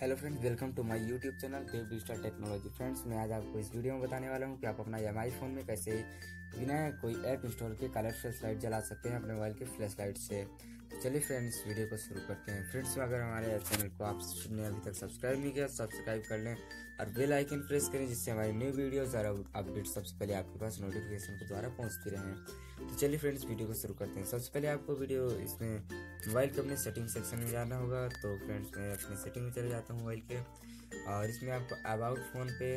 Hello friends, welcome to my YouTube channel, Dev digital technology. Friends, मैं आज आपको इस वीडियो में बताने वाला हूँ कि आप अपना एमआई फ़ोन में कैसे बिना कोई ऐप इंस्टॉल के कलर फ्लैश लाइट जला सकते हैं अपने मोबाइल के फ्लैश लाइट से। तो चलिए फ्रेंड्स, वीडियो को शुरू करते हैं। फ्रेंड्स, अगर हमारे चैनल को आपने अभी तक सब्सक्राइब नहीं किया सब्सक्राइब कर लें और बेल आइकन प्रेस करें, जिससे हमारी न्यू वीडियोज़ और अपडेट सबसे पहले आपके पास नोटिफिकेशन के द्वारा पहुँचती रहें। तो चलिए फ्रेंड्स, वीडियो को शुरू करते हैं। सबसे पहले आपको वीडियो इसमें मोबाइल के अपने सेटिंग सेक्शन में जाना होगा तो फ्रेंड्स मैं अपने सेटिंग में चले जाता हूँ मोबाइल के। और इसमें आपको अबाउट फ़ोन पे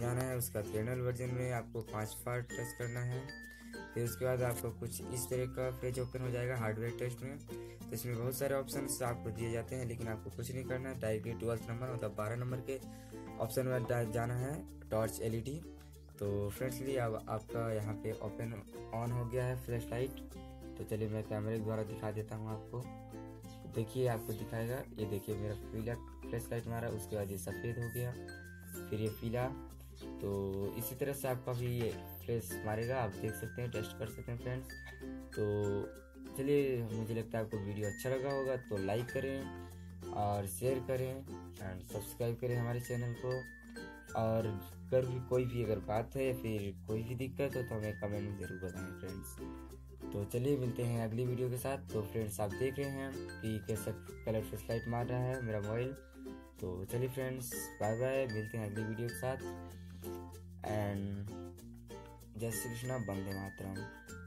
जाना है, उसका कैनल वर्जन में आपको पाँच बार टच करना है। फिर उसके बाद आपको कुछ इस तरह का पेज ओपन हो जाएगा हार्डवेयर टेस्ट में। तो इसमें बहुत सारे ऑप्शन आपको दिए जाते हैं, लेकिन आपको कुछ नहीं करना है। के ट्वेल्थ नंबर मतलब बारह नंबर के ऑप्शन में जाना है टॉर्च एलईडी तो फ्रेंड्सली अब आपका यहाँ पे ओपन ऑन हो गया है फ्लैश लाइट तो चलिए मैं कैमरे के द्वारा दिखा देता हूँ आपको। देखिए, आपको दिखाएगा। ये देखिए, मेरा पीला फ्लैश लाइट मारा, उसके बाद ये सफ़ेद हो गया, फिर ये पीला। तो इसी तरह से आपका भी ये फ्लैश मारेगा। आप देख सकते हैं, टेस्ट कर सकते हैं, फ्रेंड्स। तो चलिए, मुझे लगता है आपको वीडियो अच्छा लगा होगा तो लाइक करें और शेयर करें एंड सब्सक्राइब करें हमारे चैनल को। और अगर भी कोई भी अगर बात है, फिर कोई भी दिक्कत हो तो हमें कमेंट में ज़रूर बताएँ, फ्रेंड्स। तो चलिए मिलते हैं अगली वीडियो के साथ। तो फ्रेंड्स आप देख रहे हैं कि कैसा कलर फ्लैश लाइट मार रहा है मेरा मोबाइल तो चलिए फ्रेंड्स बाय बाय मिलते हैं अगली वीडियो के साथ। एंड जय श्री कृष्णा बंदे मातरम।